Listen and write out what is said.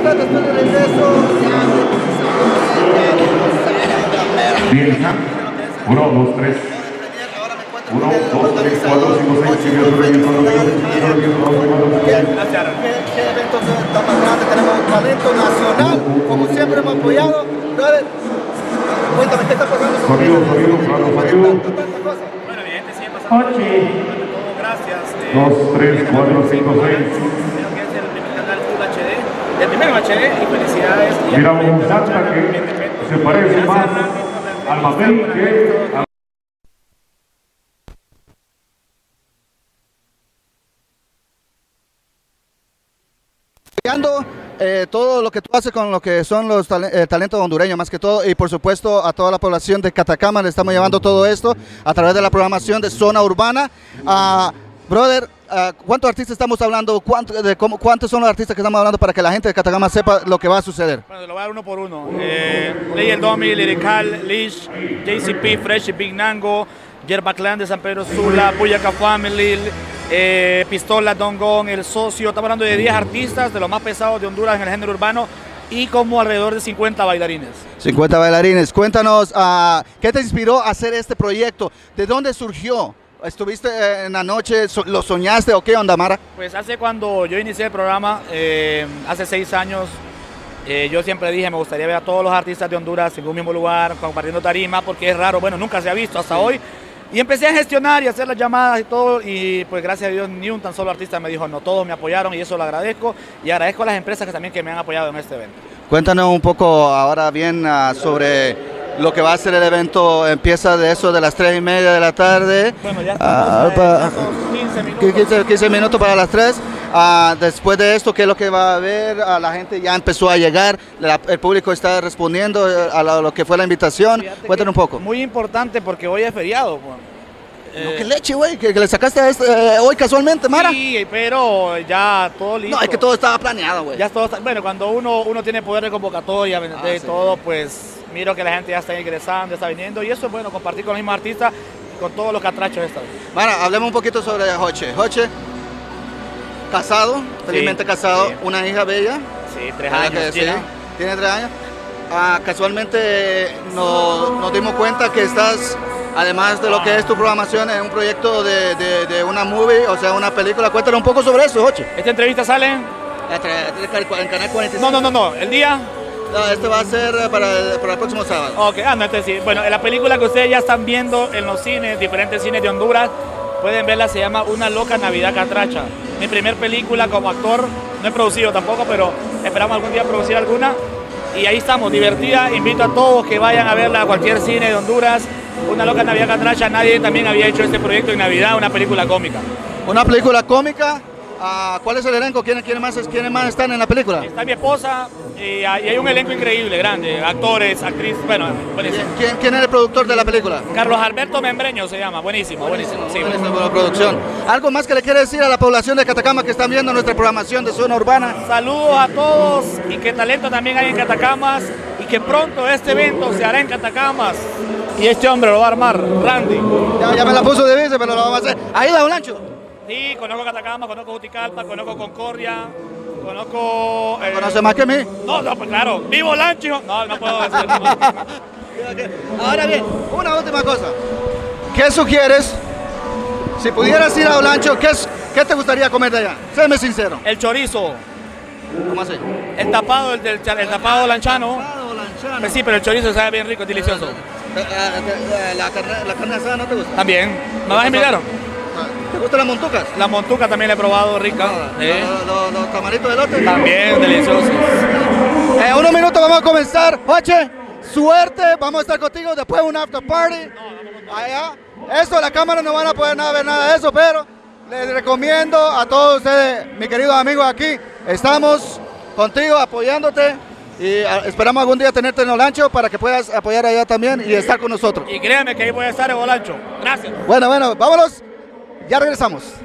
Estado está de regreso. Virja. 1, 2, 3. 1, 2, 3, 4, 5, 6, eventos tan más grande? Tenemos talento nacional, como siempre hemos apoyado. Cuéntame, ¿qué está pasando? Sonido, sonido, sonido, Bueno, evidente, siempre pasando. 8, gracias. 2, 3, 4, el primero HD y felicidades. Y Mira, un Santa que se parece más al mamey que a eh, todo lo que tú haces con lo que son los eh, talentos hondureños más que todo y por supuesto a toda la población de Catacama le estamos llevando todo esto a través de la programación de Zona Urbana. Ah, brother, ¿cuántos artistas estamos hablando? ¿Cuánto- de cómo- ¿Cuántos son los artistas que estamos hablando para que la gente de Catacama sepa lo que va a suceder? Bueno, lo voy a dar uno por uno. Eh, Ley El Domi, Lirical, Lish, JCP, Fresh, Big Nango, Yerba Clan de San Pedro Sula, Puyaca Family, eh, Pistola, Don Gong, El Socio. Estamos hablando de 10 artistas de los más pesados de Honduras en el género urbano y como alrededor de 50 bailarines. 50 bailarines. Cuéntanos, ah, ¿qué te inspiró a hacer este proyecto? ¿De dónde surgió? ¿Estuviste eh, en la noche? so- ¿Lo soñaste o qué onda, Mara? Pues hace cuando yo inicié el programa, eh, hace seis años, eh, yo siempre dije, me gustaría ver a todos los artistas de Honduras en un mismo lugar, compartiendo tarima, porque es raro, bueno, nunca se ha visto hasta hoy. Y empecé a gestionar y hacer las llamadas y todo, y pues gracias a Dios ni un tan solo artista me dijo, no, todos me apoyaron y eso lo agradezco, y agradezco a las empresas que también que me han apoyado en este evento. Cuéntanos un poco ahora bien ah, sobre lo que va a ser el evento. Empieza de eso de las 3 y media de la tarde. Bueno, ya Ah, estamos, pa- eh, escasos 15 minutos. 15, 15 minutos para las 3. Ah, después de esto, ¿qué es lo que va a haber? Ah, la gente ya empezó a llegar, la- el público está respondiendo eh, a lo, lo que fue la invitación. Cuéntanos un poco. Muy importante porque hoy es feriado. pues. No, qué leche, güey, que, que le sacaste a este, eh, hoy casualmente, Mara. Sí, pero ya todo listo. No, es que todo estaba planeado, güey. Ya todo está- bueno, cuando uno, uno tiene poder de convocatoria. Ah, y sí. todo, pues miro que la gente ya está ingresando, ya está viniendo y eso es bueno, compartir con los mismos artistas y con todos los catrachos esta vez. Mara, hablemos un poquito sobre Joche. Joche, casado, felizmente casado, sí. una hija bella. Sí, tres ¿verdad años. que sí? Gina. Tiene tres años. Ah, casualmente nos, nos dimos cuenta que estás, además de lo que es tu programación, en un proyecto de, de- de una movie, o sea, una película. Cuéntanos un poco sobre eso, Joche. Esta entrevista sale. En Canal 45. No, no, no, no. El día. No, este va a ser eh, para el, para el próximo sábado. Ok, ah, no, este sí. Bueno, en la película que ustedes ya están viendo en los cines, diferentes cines de Honduras, pueden verla, se llama Una loca Navidad Catracha. Mi primer película como actor, no he producido tampoco, pero esperamos algún día producir alguna. Y ahí estamos, divertida. Invito a todos que vayan a verla a cualquier cine de Honduras. Una loca Navidad Catracha. Nadie también había hecho este proyecto en Navidad, una película cómica. Una película cómica. Ah, ¿Cuál es el elenco? ¿Quiénes, quiénes más, ¿Quiénes más están en la película? Está mi esposa y hay un elenco increíble, grande. Actores, actrices, bueno, buenísimo. ¿Quién, quién es el productor de la película? Carlos Alberto Membreño se llama, buenísimo, buenísimo. Sí, Buenísimo, buena producción. ¿Algo más que le quiere decir a la población de Catacama que están viendo nuestra programación de zona urbana? Saludos a todos y que talento también hay en Catacamas y que pronto este evento se hará en Catacamas. Y este hombre lo va a armar, Randy. Ya, ya me la puso de vice, pero lo vamos a hacer. Ahí, Don Lancho. Sí, conozco Catacamas, conozco Juticalpa, conozco Concordia, conozco... eh, ¿Conoce más que mí? No, no, pues claro, vivo Lancho. No, no puedo decir. Ahora bien, una última cosa. ¿Qué sugieres? Si pudieras ir a Olancho, ¿qué, ¿qué te gustaría comer de allá? Séme sincero. El chorizo, ¿Cómo así? el tapado, el, del, el tapado lanchano. Pues sí, pero el chorizo sabe bien rico, es delicioso. La carne, la carne asada no te gusta. También. ¿Me vas a invitar? ¿Te gustan las montucas? La montuca también la he probado, rica. Sí. Los, los- los tamaritos de lote. También deliciosos. En unos minutos vamos a comenzar. Oche, suerte, vamos a estar contigo después de un after party. Allá. Eso, la cámara no van a poder nada, ver nada de eso, pero les recomiendo a todos ustedes, mis queridos amigos aquí, estamos contigo apoyándote y ah, esperamos algún día tenerte en Olancho para que puedas apoyar allá también y estar con nosotros. Y créeme que ahí voy a estar en Olancho. Gracias. Bueno, bueno, vámonos, ya regresamos.